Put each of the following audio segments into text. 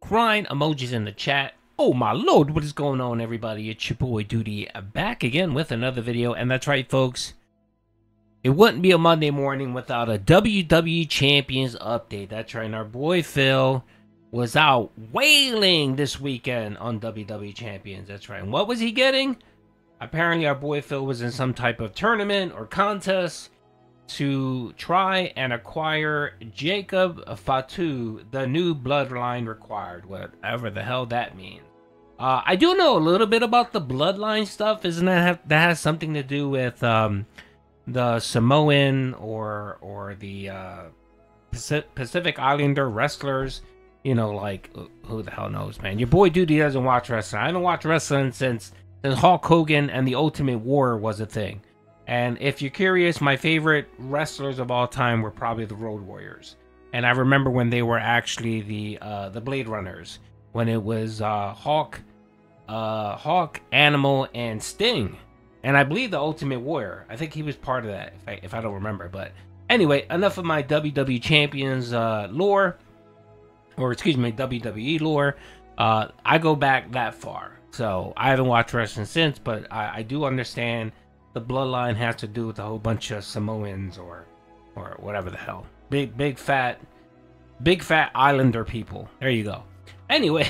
Crying emojis in the chat. Oh my lord, what is going on, everybody? It's your boy Doody back again with another video. And that's right, folks. It wouldn't be a Monday morning without a WWE Champions update. That's right. And our boy Phil was out whaling this weekend on WWE Champions. That's right. And what was he getting? Apparently, our boy Phil was in some type of tournament or contest to try and acquire Jacob Fatu, the new bloodline required, whatever the hell that means. Uh, I do know a little bit about the bloodline stuff. Isn't that have, that has something to do with um, the Samoan or or the uh, Pacific Islander wrestlers? You know, like who the hell knows, man. Your boy Doody doesn't watch wrestling. I haven't watched wrestling since since Hulk Hogan and the Ultimate War was a thing. And if you're curious, my favorite wrestlers of all time were probably the Road Warriors. And I remember when they were actually the uh, the Blade Runners, when it was uh, Hawk, uh, Hawk, Animal, and Sting, and I believe the Ultimate Warrior. I think he was part of that, if I, if I don't remember. But anyway, enough of my WWE Champions uh, lore, or excuse me, WWE lore. Uh, I go back that far, so I haven't watched wrestling since, but I, I do understand the bloodline has to do with a whole bunch of Samoans or or whatever the hell. Big big fat big fat islander people. There you go. Anyway,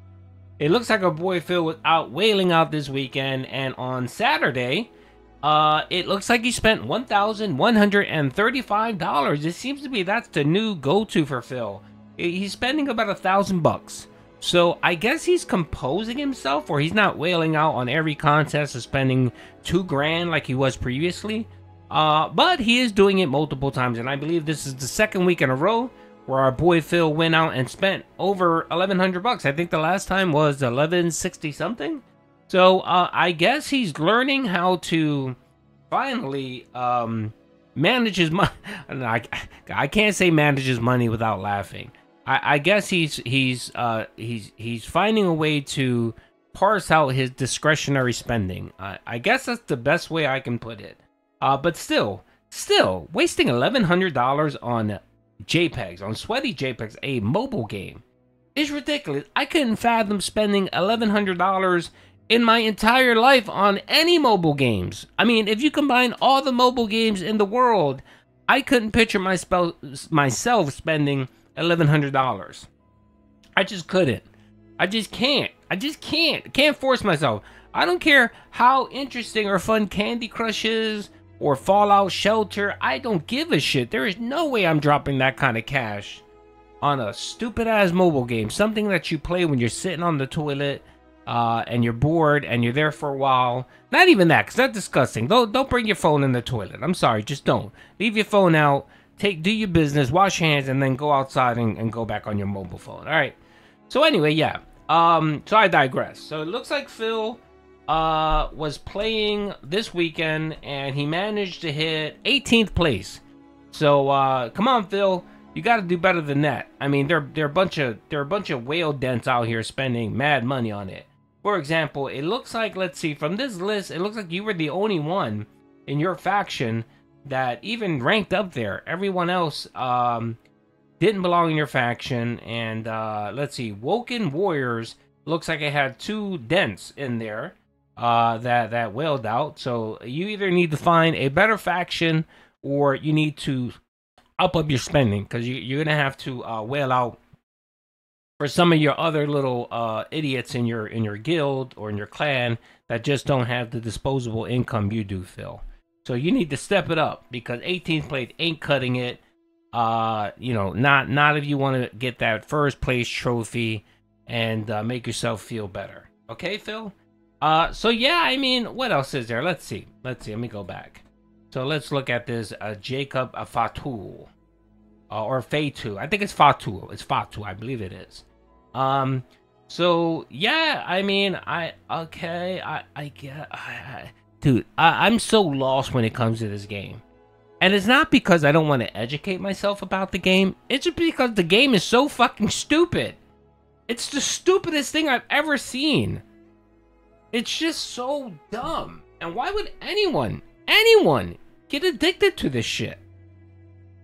it looks like our boy Phil was out whaling out this weekend and on Saturday uh, it looks like he spent one thousand one hundred and thirty-five dollars. It seems to be that's the new go-to for Phil. He's spending about a thousand bucks. So I guess he's composing himself, or he's not whaling out on every contest of spending two grand like he was previously. Uh, but he is doing it multiple times, and I believe this is the second week in a row where our boy Phil went out and spent over eleven hundred bucks. I think the last time was eleven sixty something. So uh, I guess he's learning how to finally um, manage his money. I, I can't say manage his money without laughing. I, I guess he's he's uh, he's he's finding a way to parse out his discretionary spending. I, I guess that's the best way I can put it. Uh, but still, still wasting eleven hundred dollars on JPEGs on sweaty JPEGs, a mobile game, is ridiculous. I couldn't fathom spending eleven hundred dollars in my entire life on any mobile games. I mean, if you combine all the mobile games in the world, I couldn't picture my myself spending $1,100. I just couldn't. I just can't. I just can't. Can't force myself. I don't care how interesting or fun Candy Crush is or Fallout Shelter. I don't give a shit. There is no way I'm dropping that kind of cash on a stupid ass mobile game. Something that you play when you're sitting on the toilet uh, and you're bored and you're there for a while. Not even that, because that's disgusting. Don't, don't bring your phone in the toilet. I'm sorry. Just don't. Leave your phone out take do your business, wash your hands, and then go outside and, and go back on your mobile phone. All right. So anyway, yeah. Um. So I digress. So it looks like Phil uh was playing this weekend and he managed to hit 18th place. So uh come on Phil, you got to do better than that. I mean, there there are a bunch of there are a bunch of whale dents out here spending mad money on it. For example, it looks like let's see from this list, it looks like you were the only one in your faction that even ranked up there. Everyone else um, didn't belong in your faction. And uh, let's see, Woken Warriors looks like it had two dents in there uh, that that whaled out. So you either need to find a better faction or you need to up up your spending because you, you're gonna have to uh, whale out for some of your other little uh, idiots in your in your guild or in your clan that just don't have the disposable income you do, Phil. So you need to step it up because 18th place ain't cutting it. Uh, you know, not not if you want to get that first place trophy and uh, make yourself feel better. Okay, Phil. Uh, so yeah, I mean, what else is there? Let's see. Let's see. Let me go back. So let's look at this. Uh, Jacob uh, Fatu, uh, or Fatu. I think it's Fatu. It's Fatu. I believe it is. Um. So yeah, I mean, I okay. I I get. I, I dude, I, I'm so lost when it comes to this game. And it's not because I don't want to educate myself about the game. It's just because the game is so fucking stupid. It's the stupidest thing I've ever seen. It's just so dumb. And why would anyone, anyone, get addicted to this shit?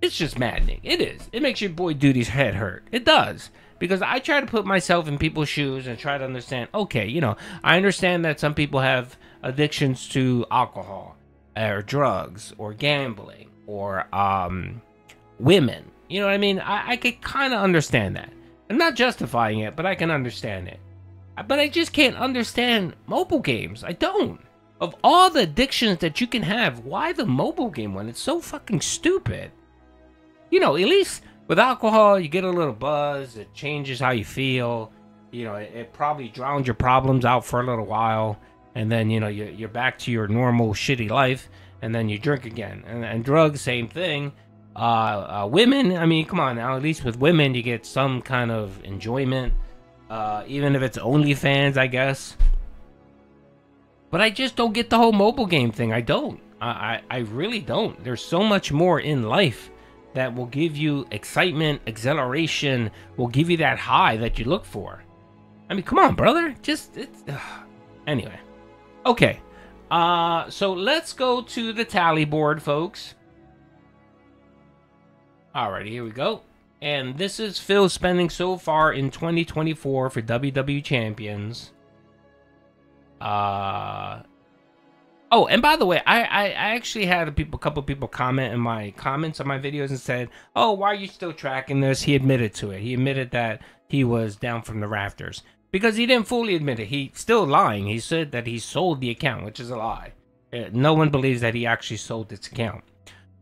It's just maddening. It is. It makes your boy Doody's head hurt. It does. Because I try to put myself in people's shoes and try to understand, okay, you know, I understand that some people have addictions to alcohol or drugs or gambling or um, women. You know what I mean? I, I could kind of understand that. I'm not justifying it, but I can understand it. But I just can't understand mobile games. I don't. Of all the addictions that you can have, why the mobile game one? It's so fucking stupid. You know, at least with alcohol, you get a little buzz. It changes how you feel. You know, it, it probably drowns your problems out for a little while. And then, you know, you're, you're back to your normal shitty life. And then you drink again. And, and drugs, same thing. Uh, uh, women, I mean, come on now. At least with women, you get some kind of enjoyment. Uh, even if it's OnlyFans, I guess. But I just don't get the whole mobile game thing. I don't. I, I, I really don't. There's so much more in life that will give you excitement, exhilaration, will give you that high that you look for. I mean, come on, brother. Just it's uh, anyway. Okay. Uh so let's go to the tally board, folks. Alrighty, here we go. And this is Phil's spending so far in 2024 for WWE Champions. Uh Oh, and by the way, I, I, I actually had a people, couple people comment in my comments on my videos and said, "Oh, why are you still tracking this?" He admitted to it. He admitted that he was down from the rafters because he didn't fully admit it. He's still lying. He said that he sold the account, which is a lie. Uh, no one believes that he actually sold this account.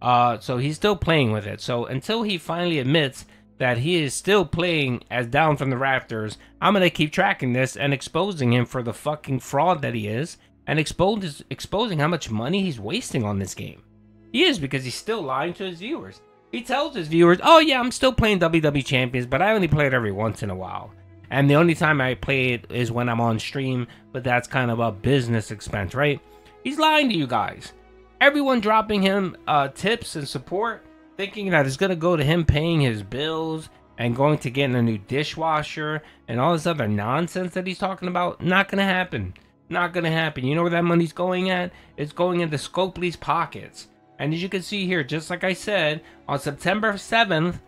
Uh, so he's still playing with it. So until he finally admits that he is still playing as down from the rafters, I'm gonna keep tracking this and exposing him for the fucking fraud that he is and exposing how much money he's wasting on this game. He is because he's still lying to his viewers. He tells his viewers, "Oh yeah, I'm still playing WWE Champions, but I only play it every once in a while." And the only time I play it is when I'm on stream, but that's kind of a business expense, right? He's lying to you guys. Everyone dropping him uh, tips and support, thinking that it's going to go to him paying his bills and going to getting a new dishwasher and all this other nonsense that he's talking about. Not going to happen. Not gonna happen. You know where that money's going at? It's going into Scopely's pockets. And as you can see here, just like I said, on September 7th,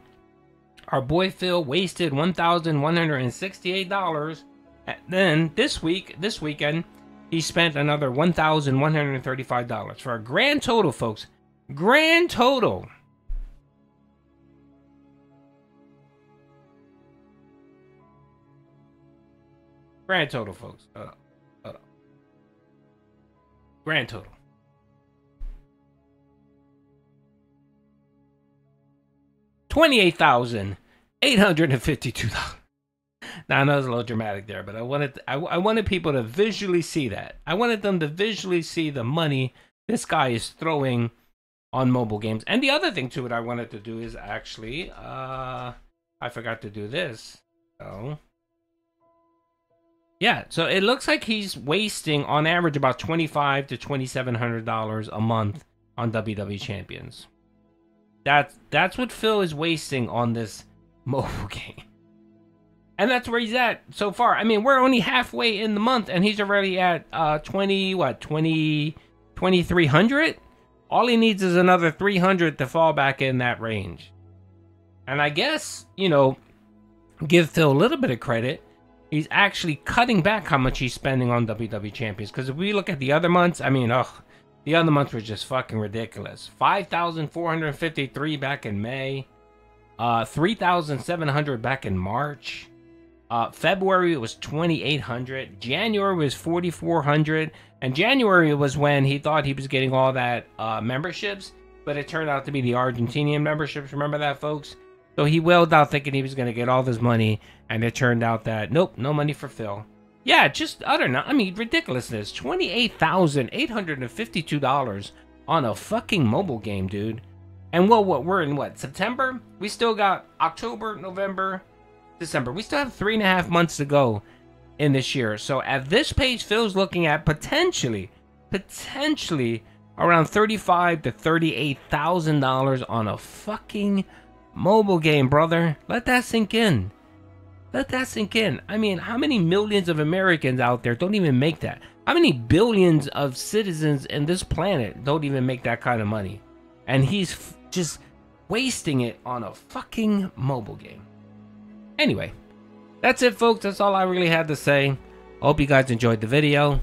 our boy Phil wasted $1,168. And then this week, this weekend, he spent another $1,135 for a grand total, folks. Grand total. Grand total, folks. Uh, Grand total. Twenty-eight thousand eight hundred and fifty-two dollars. Now I know it's a little dramatic there, but I wanted I, I wanted people to visually see that. I wanted them to visually see the money this guy is throwing on mobile games. And the other thing too, what I wanted to do is actually uh I forgot to do this. So yeah, so it looks like he's wasting on average about twenty five to twenty seven hundred dollars a month on WWE champions. That's that's what Phil is wasting on this mobile game. And that's where he's at so far. I mean, we're only halfway in the month and he's already at uh 20 what 20 2300? All he needs is another 300 to fall back in that range. And I guess, you know, give Phil a little bit of credit he's actually cutting back how much he's spending on WWE champions. Because if we look at the other months, I mean, ugh, the other months were just fucking ridiculous. Five thousand four hundred fifty-three back in May, uh, three thousand seven hundred back in March. Uh, February was twenty-eight hundred. January was forty-four hundred, and January was when he thought he was getting all that uh, memberships, but it turned out to be the Argentinian memberships. Remember that, folks? So he whaled out thinking he was going to get all this money, and it turned out that, nope, no money for Phil. Yeah, just utter, not, I mean, ridiculousness. $28,852 on a fucking mobile game, dude. And well, what, we're in what, September? We still got October, November, December. We still have three and a half months to go in this year. So at this pace, Phil's looking at potentially, potentially around thirty-five to thirty-eight thousand dollars on a fucking Mobile game, brother. Let that sink in. Let that sink in. I mean, how many millions of Americans out there don't even make that? How many billions of citizens in this planet don't even make that kind of money? And he's just wasting it on a fucking mobile game. Anyway, that's it, folks. That's all I really had to say. Hope you guys enjoyed the video.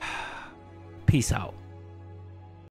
Peace out.